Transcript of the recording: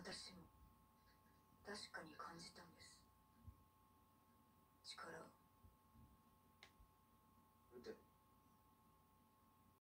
私も確かに感じた。